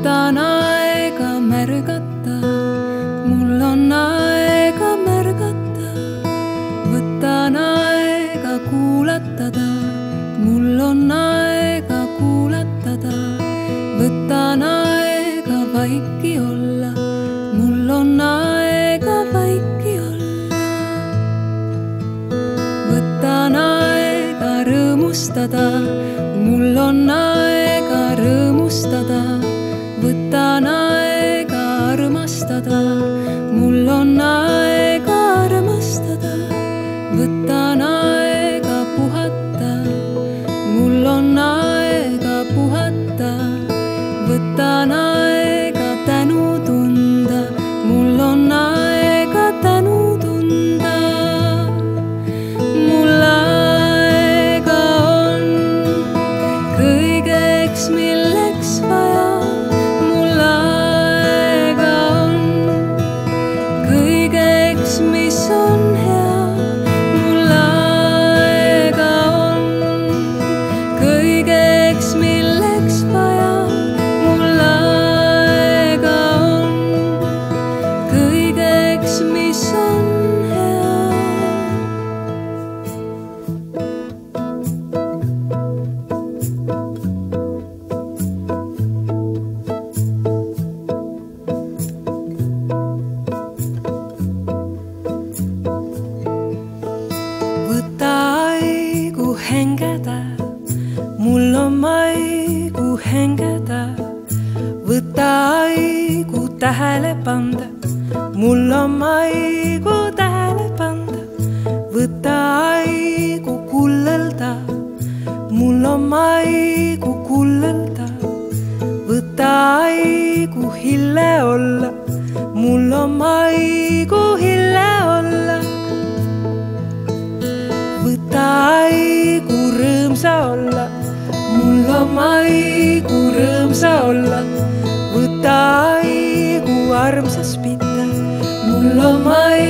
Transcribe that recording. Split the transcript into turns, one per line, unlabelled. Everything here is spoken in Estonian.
võtan aega märgata, mul on aega märgata. võtan aega kuulatada, mul on aega kuulatada. võtan aega vaiki olla. たな mul on
maigu hingeda, võta aigu tähele panda, mul on maigu yarım saç bitti Mulla mai